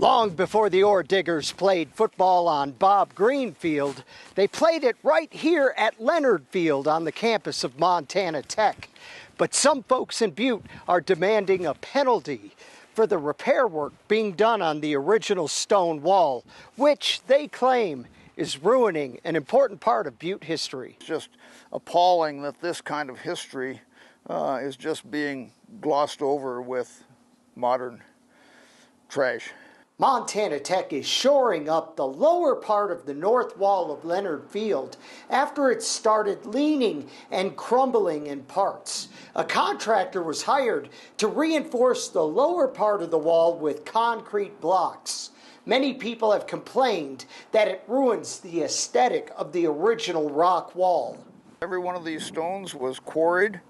Long before the Ore Diggers played football on Bob Green Field, they played it right here at Leonard Field on the campus of Montana Tech. But some folks in Butte are demanding a penalty for the repair work being done on the original stone wall, which they claim is ruining an important part of Butte history. It's just appalling that this kind of history uh, is just being glossed over with modern trash. Montana Tech is shoring up the lower part of the north wall of Leonard Field after it started leaning and crumbling in parts. A contractor was hired to reinforce the lower part of the wall with concrete blocks. Many people have complained that it ruins the aesthetic of the original rock wall. Every one of these stones was quarried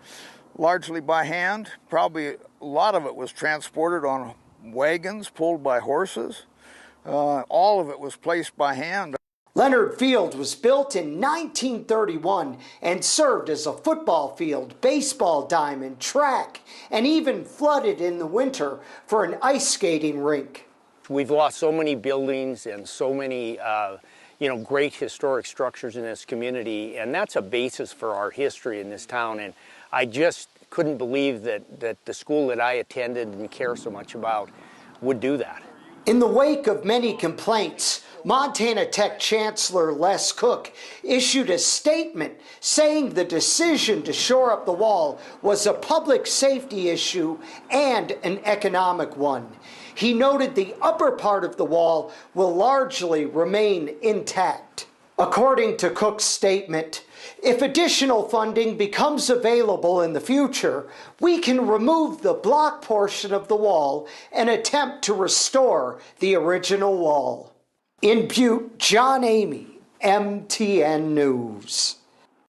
largely by hand. Probably a lot of it was transported on wagons pulled by horses. Uh, all of it was placed by hand. Leonard Field was built in 1931 and served as a football field, baseball diamond, track, and even flooded in the winter for an ice skating rink. We've lost so many buildings and so many uh, you know, great historic structures in this community, and that's a basis for our history in this town. And I just couldn't believe that, that the school that I attended and care so much about would do that. In the wake of many complaints, Montana Tech Chancellor Les Cook issued a statement saying the decision to shore up the wall was a public safety issue and an economic one. He noted the upper part of the wall will largely remain intact. According to Cook's statement, if additional funding becomes available in the future, we can remove the block portion of the wall and attempt to restore the original wall. In Butte, John Emeigh, MTN News.